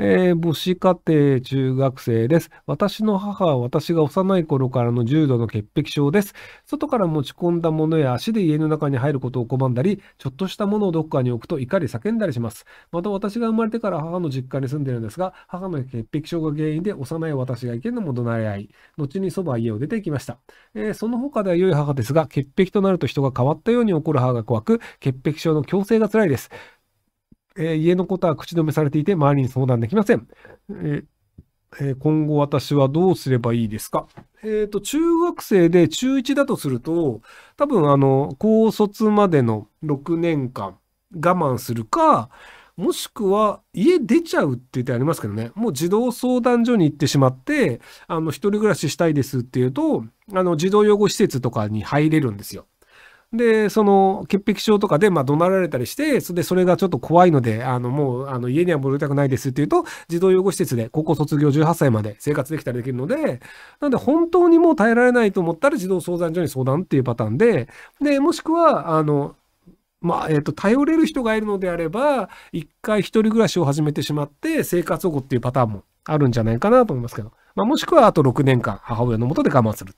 えー、母子家庭中学生です。私の母は私が幼い頃からの重度の潔癖症です。外から持ち込んだものや足で家の中に入ることを拒んだり、ちょっとしたものをどこかに置くと怒り叫んだりします。また私が生まれてから母の実家に住んでるんですが、母の潔癖症が原因で幼い私が意見のも怒鳴り合い、後にそば家を出て行きました。えー、その他では良い母ですが、潔癖となると人が変わったように怒る母が怖く、潔癖症の強制が辛いです。えー、家のことは口止めされていて、周りに相談できません。えー、今後私はどうすればいいですか？えっ、と、中学生で中1だとすると、多分あの、高卒までの6年間我慢するか、もしくは家出ちゃうって言ってありますけどね、もう児童相談所に行ってしまって、あの、一人暮らししたいですっていうと、あの、児童養護施設とかに入れるんですよ。で、その潔癖症とかで、まあ、怒鳴られたりして、それで、それがちょっと怖いので、あの、もう、あの、家には戻りたくないですっていうと、児童養護施設で、高校卒業18歳まで生活できたりできるので、なんで、本当にもう耐えられないと思ったら、児童相談所に相談っていうパターンで、で、もしくは、あの、まあ、え、と、頼れる人がいるのであれば、一回一人暮らしを始めてしまって、生活保護っていうパターンもあるんじゃないかなと思いますけど、まあ、もしくはあと6年間、母親のもとで我慢する。